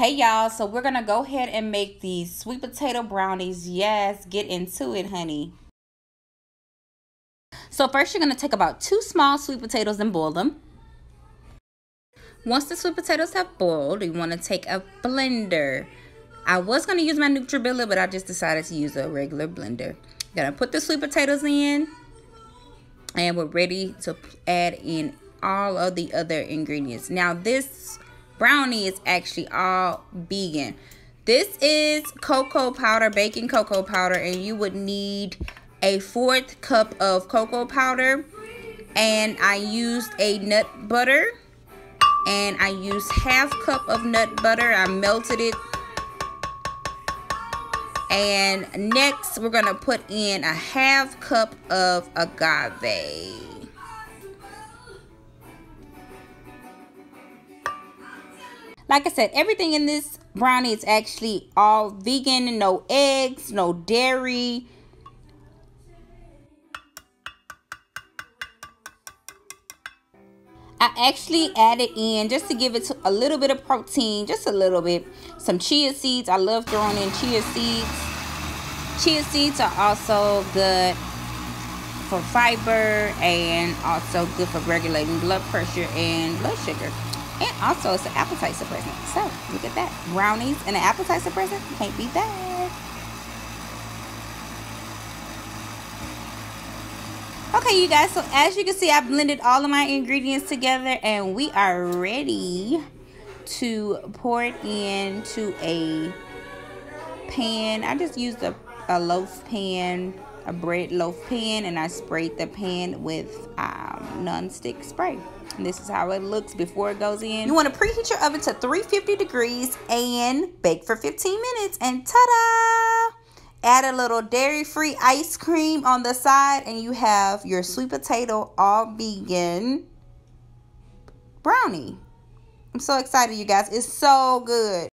Hey y'all, so we're gonna go ahead and make these sweet potato brownies. Yes, get into it, honey. So first you're gonna take about two small sweet potatoes and boil them. Once the sweet potatoes have boiled, you wanna take a blender. I was gonna use my NutriBullet, but I just decided to use a regular blender. Gonna put the sweet potatoes in, and we're ready to add in all of the other ingredients. Now this brownie is actually all vegan. This is cocoa powder, baking cocoa powder, and you would need a fourth cup of cocoa powder. And I used a nut butter. And I used half cup of nut butter. I melted it. And next, we're to put in a half cup of agave. Like I said, everything in this brownie is actually all vegan, no eggs, no dairy. I actually added in just to give it a little bit of protein, just a little bit, some chia seeds. I love throwing in chia seeds. Chia seeds are also good for fiber and also good for regulating blood pressure and blood sugar. And also, it's an appetite suppressant. So, look at that. Brownies and an appetite suppressant. Can't beat that. Okay, you guys. So, as you can see, I blended all of my ingredients together. And we are ready to pour it into a pan. I just used a, a loaf pan a bread loaf pan and I sprayed the pan with um, non-stick spray. And this is how it looks before it goes in. You want to preheat your oven to 350 degrees and bake for 15 minutes. And ta-da! Add a little dairy-free ice cream on the side and you have your sweet potato all vegan brownie. I'm so excited, you guys. It's so good.